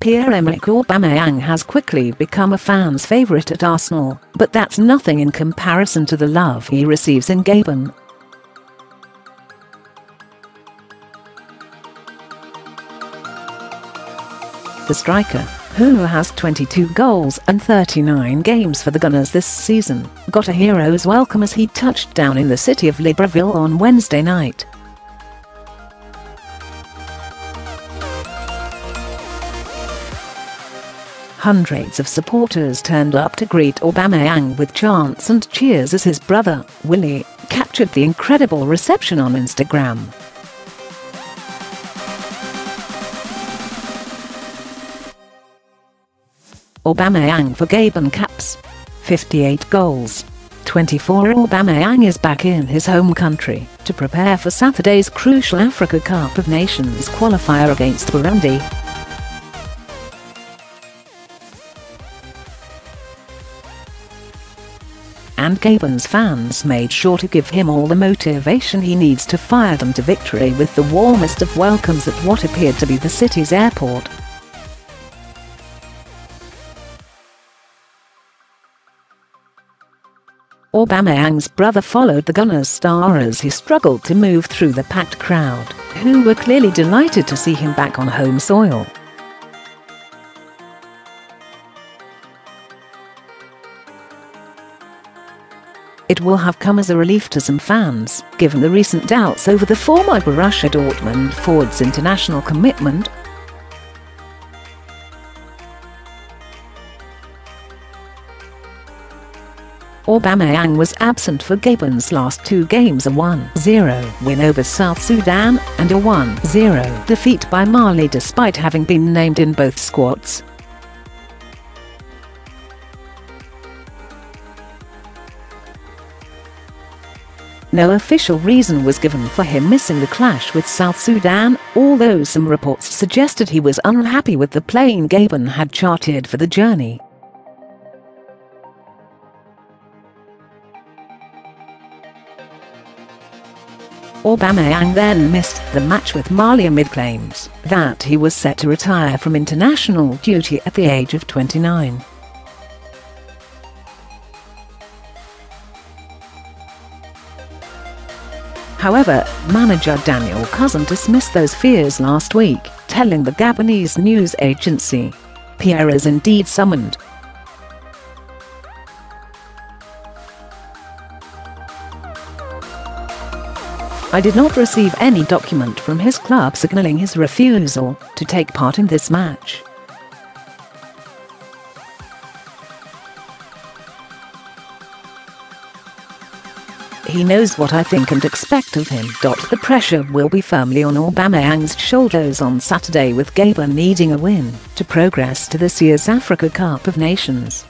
Pierre-Emerick Aubameyang has quickly become a fan's favourite at Arsenal, but that's nothing in comparison to the love he receives in Gabon. The striker, who has 22 goals and 39 games for the Gunners this season, got a hero's welcome as he touched down in the city of Libreville on Wednesday night. Hundreds of supporters turned up to greet Aubameyang with chants and cheers as his brother, Willy, captured the incredible reception on Instagram. Aubameyang for Gabon caps. 58 goals. 24 Aubameyang is back in his home country to prepare for Saturday's crucial Africa Cup of Nations qualifier against Burundi. And Gabon's fans made sure to give him all the motivation he needs to fire them to victory with the warmest of welcomes at what appeared to be the city's airport. Aubameyang's brother followed the Gunners star as he struggled to move through the packed crowd, who were clearly delighted to see him back on home soil. It will have come as a relief to some fans, given the recent doubts over the former Borussia Dortmund forward's international commitment. Aubameyang was absent for Gabon's last two games a 1-0 win over South Sudan and a 1-0 defeat by Mali despite having been named in both squads. No official reason was given for him missing the clash with South Sudan, although some reports suggested he was unhappy with the plane Gabon had charted for the journey. Aubameyang then missed the match with Mali amid claims that he was set to retire from international duty at the age of 29. However, manager Daniel Cousin dismissed those fears last week, telling the Gabonese news agency, Pierre is indeed summoned. I did not receive any document from his club signalling his refusal to take part in this match. He knows what I think and expect of him. The pressure will be firmly on Aubameyang's shoulders on Saturday with Gabon needing a win to progress to this year's Africa Cup of Nations.